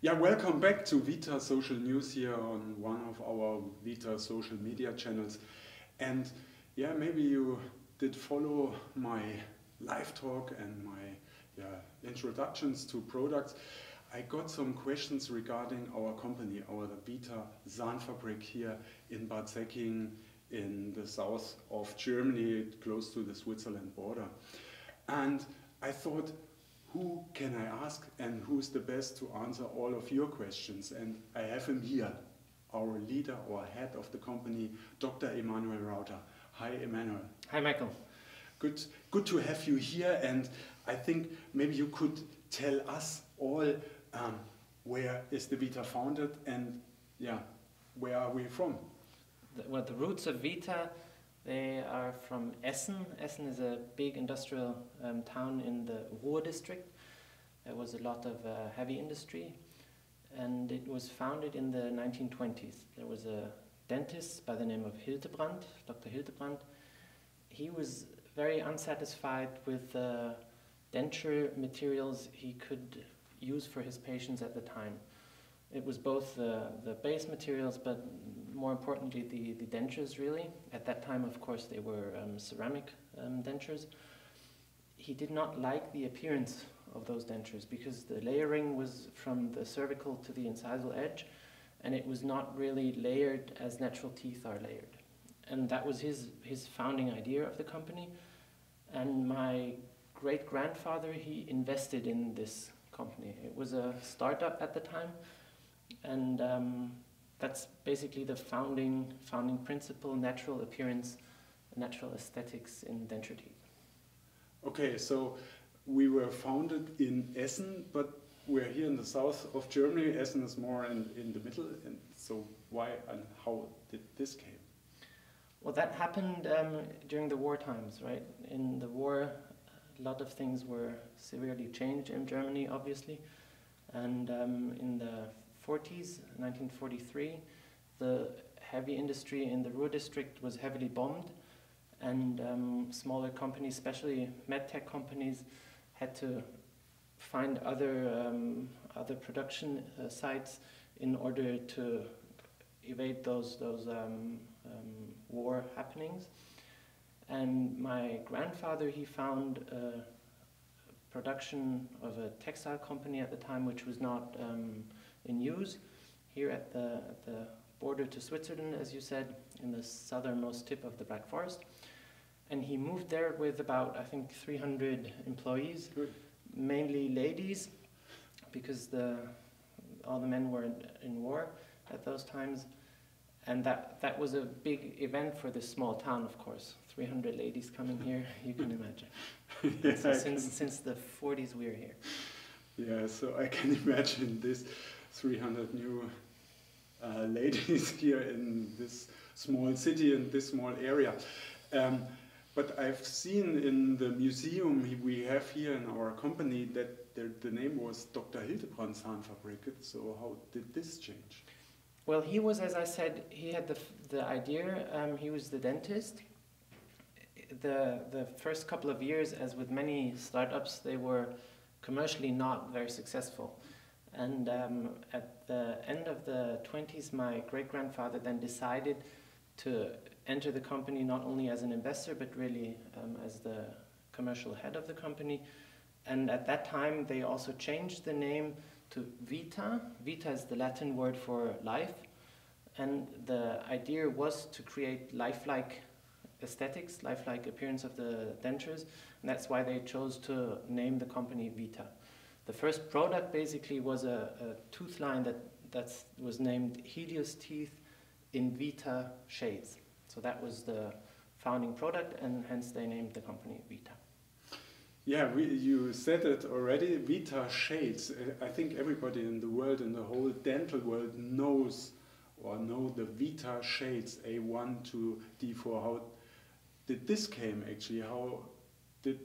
Yeah, welcome back to Vita Social News here on one of our Vita social media channels. And yeah, maybe you did follow my live talk and my yeah, introductions to products. I got some questions regarding our company, our Vita Zahnfabrik here in Bad Säckingen in the south of Germany, close to the Switzerland border. And I thought, who can I ask and who's the best to answer all of your questions? And I have him here, our leader or head of the company, Dr. Emanuel Rauter. Hi, Emanuel. Hi, Michael. Good, good to have you here. And I think maybe you could tell us all um, where is the Vita founded and yeah, where are we from? The, well, the roots of Vita, they are from Essen. Essen is a big industrial um, town in the Ruhr district. There was a lot of uh, heavy industry and it was founded in the 1920s. There was a dentist by the name of Hildebrand, Dr. Hildebrand. He was very unsatisfied with the denture materials he could use for his patients at the time. It was both the, the base materials, but more importantly, the, the dentures really. At that time, of course, they were um, ceramic um, dentures. He did not like the appearance of those dentures because the layering was from the cervical to the incisal edge, and it was not really layered as natural teeth are layered. And that was his, his founding idea of the company. And my great grandfather, he invested in this company. It was a startup at the time, and um, that's basically the founding, founding principle, natural appearance, natural aesthetics in denture teeth. Okay, so we were founded in Essen, but we're here in the south of Germany. Essen is more in, in the middle, and so why and how did this came? Well, that happened um, during the war times, right? In the war, a lot of things were severely changed in Germany, obviously. And um, in the 40s, 1943, the heavy industry in the Ruhr district was heavily bombed, and um, smaller companies, especially medtech companies, had to find other um, other production uh, sites in order to evade those those um, um, war happenings. And my grandfather, he found production of a textile company at the time, which was not um, in use here at the, at the border to Switzerland, as you said, in the southernmost tip of the Black Forest. And he moved there with about, I think, 300 employees, Good. mainly ladies, because the, all the men were in, in war at those times. And that, that was a big event for this small town, of course. 300 ladies coming here, you can imagine. yeah, so since, since the 40s, we're here. yeah, so I can imagine this 300 new uh, ladies here in this small city in this small area. Um, but I've seen in the museum we have here in our company that the, the name was Dr. Hildebrand Zahnfabrik. So how did this change? Well, he was, as I said, he had the, the idea, um, he was the dentist. The, the first couple of years, as with many startups, they were commercially not very successful. And um, at the end of the 20s, my great grandfather then decided to enter the company not only as an investor, but really um, as the commercial head of the company. And at that time, they also changed the name to Vita. Vita is the Latin word for life. And the idea was to create lifelike aesthetics, lifelike appearance of the dentures. And that's why they chose to name the company Vita. The first product basically was a, a tooth line that that's, was named Helios Teeth in Vita Shades. So that was the founding product, and hence they named the company Vita. Yeah, we, you said it already. Vita shades. Uh, I think everybody in the world, in the whole dental world, knows or know the Vita shades A1 to D4. How did this came actually? How did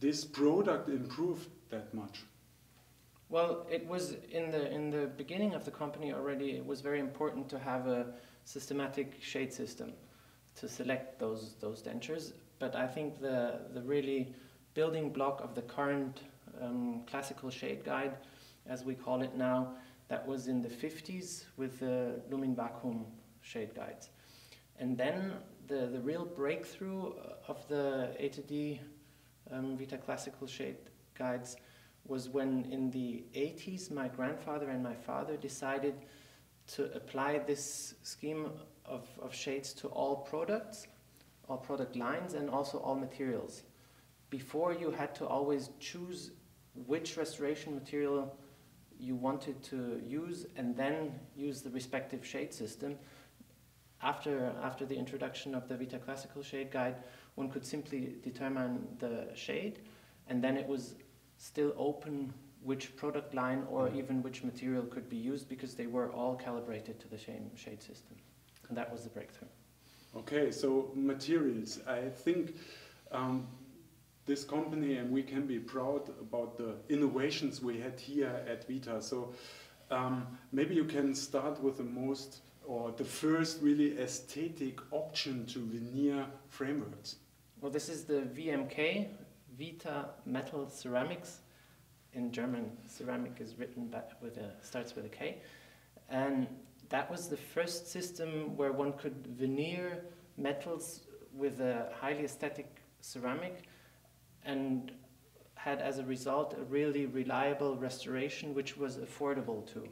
this product improve that much? Well, it was in the in the beginning of the company already. It was very important to have a systematic shade system to select those those dentures. But I think the the really building block of the current um, classical shade guide, as we call it now, That was in the 50s with the Lumin Vacuum shade guides. And then the, the real breakthrough of the A to D um, Vita Classical shade guides was when in the 80s my grandfather and my father decided to apply this scheme of, of shades to all products, all product lines, and also all materials. Before you had to always choose which restoration material you wanted to use and then use the respective shade system. After, after the introduction of the Vita Classical shade guide, one could simply determine the shade and then it was still open which product line or mm. even which material could be used because they were all calibrated to the same shade system. And that was the breakthrough. Okay, so materials. I think um, this company and we can be proud about the innovations we had here at Vita. So um, maybe you can start with the most or the first really aesthetic option to veneer frameworks. Well, this is the VMK, Vita Metal Ceramics. In German, ceramic is written with a, starts with a K. And that was the first system where one could veneer metals with a highly aesthetic ceramic and had as a result a really reliable restoration which was affordable too.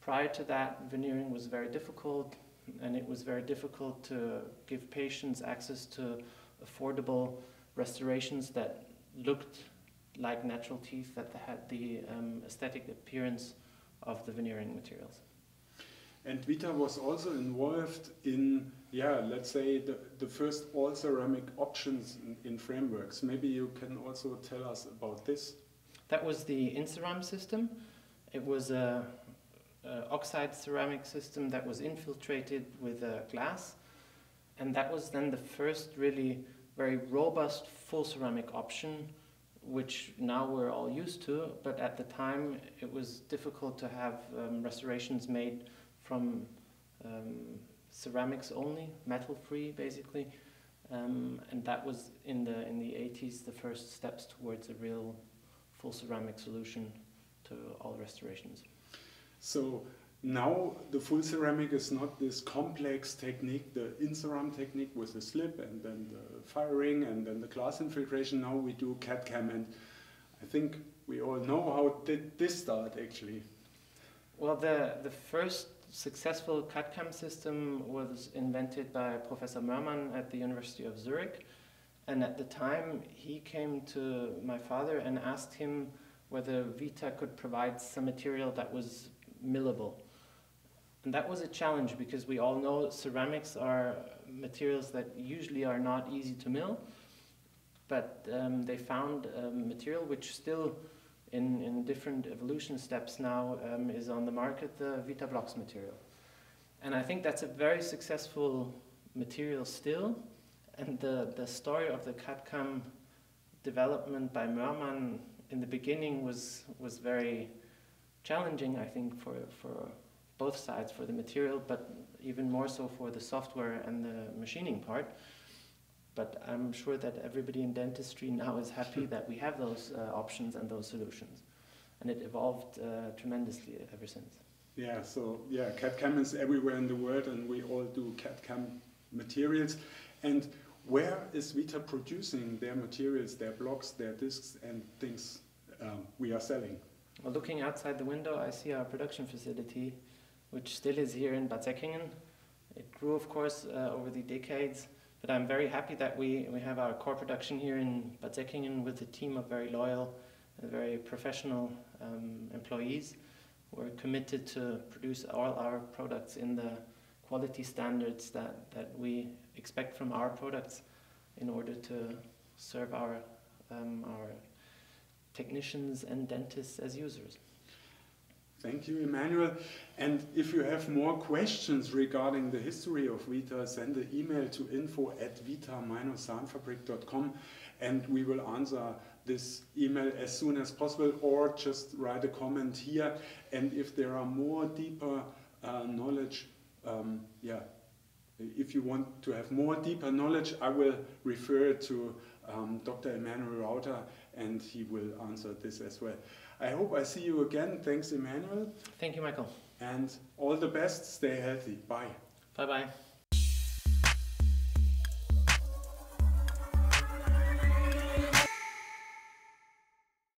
Prior to that, veneering was very difficult and it was very difficult to give patients access to affordable restorations that looked like natural teeth that had the um, aesthetic appearance of the veneering materials. And Vita was also involved in, yeah, let's say the, the first all ceramic options in, in frameworks. Maybe you can also tell us about this. That was the In-Ceram system. It was a, a oxide ceramic system that was infiltrated with uh, glass. And that was then the first really very robust full ceramic option which now we're all used to, but at the time it was difficult to have um, restorations made from um, ceramics only, metal free basically. Um, and that was in the in the 80s the first steps towards a real full ceramic solution to all restorations. So now the full ceramic is not this complex technique, the In-Ceram technique with the slip and then the firing and then the glass infiltration. Now we do CAD-CAM and I think we all know how did this start actually. Well, the, the first successful CAD-CAM system was invented by Professor Mörmann at the University of Zurich. And at the time, he came to my father and asked him whether Vita could provide some material that was millable. And that was a challenge because we all know ceramics are materials that usually are not easy to mill. But um, they found a material which still in, in different evolution steps now um, is on the market, the VitaBlocs material. And I think that's a very successful material still. And the, the story of the CAD-CAM development by Mörmann in the beginning was, was very challenging, I think, for, for both sides, for the material, but even more so for the software and the machining part. But I'm sure that everybody in dentistry now is happy that we have those uh, options and those solutions. And it evolved uh, tremendously ever since. Yeah, so yeah, CAD-CAM is everywhere in the world and we all do CAD-CAM materials. And where is Vita producing their materials, their blocks, their discs and things um, we are selling? Well, looking outside the window, I see our production facility, which still is here in Bad Säckingen. It grew, of course, uh, over the decades but I'm very happy that we, we have our core production here in Bad Säckingen with a team of very loyal and very professional um, employees We're committed to produce all our products in the quality standards that, that we expect from our products in order to serve our, um, our technicians and dentists as users. Thank you, Emanuel. And if you have more questions regarding the history of Vita, send an email to info at vita-zahnfabrik.com and we will answer this email as soon as possible or just write a comment here. And if there are more deeper uh, knowledge, um, yeah, if you want to have more deeper knowledge, I will refer to um, Dr. Emanuel Rauter and he will answer this as well. I hope I see you again. Thanks, Emanuel. Thank you, Michael. And all the best. Stay healthy. Bye. Bye bye.